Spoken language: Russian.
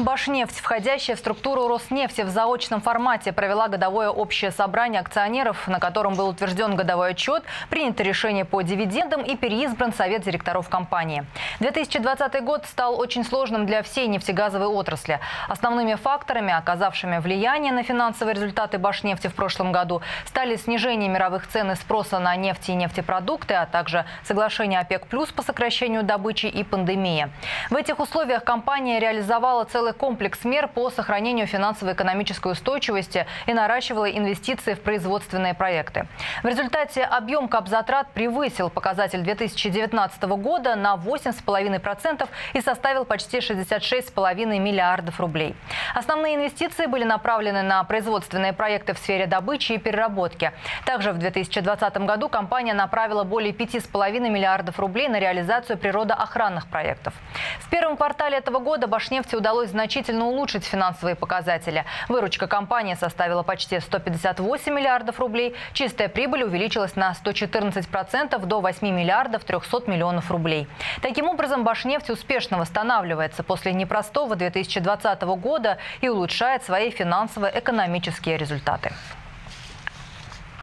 Башнефть, входящая в структуру Роснефти в заочном формате, провела годовое общее собрание акционеров, на котором был утвержден годовой отчет, принято решение по дивидендам и переизбран совет директоров компании. 2020 год стал очень сложным для всей нефтегазовой отрасли. Основными факторами, оказавшими влияние на финансовые результаты Башнефти в прошлом году, стали снижение мировых цен и спроса на нефть и нефтепродукты, а также соглашение ОПЕК+, по сокращению добычи и пандемия. В этих условиях компания реализовала целый комплекс мер по сохранению финансово-экономической устойчивости и наращивала инвестиции в производственные проекты. В результате объем капзатрат превысил показатель 2019 года на 8,5% и составил почти 66,5 миллиардов рублей. Основные инвестиции были направлены на производственные проекты в сфере добычи и переработки. Также в 2020 году компания направила более 5,5 миллиардов рублей на реализацию природоохранных проектов. В первом квартале этого года Башнефти удалось значительно улучшить финансовые показатели. Выручка компании составила почти 158 миллиардов рублей. Чистая прибыль увеличилась на 114% до 8 миллиардов 300 миллионов рублей. Таким образом, Башнефть успешно восстанавливается после непростого 2020 года и улучшает свои финансово-экономические результаты.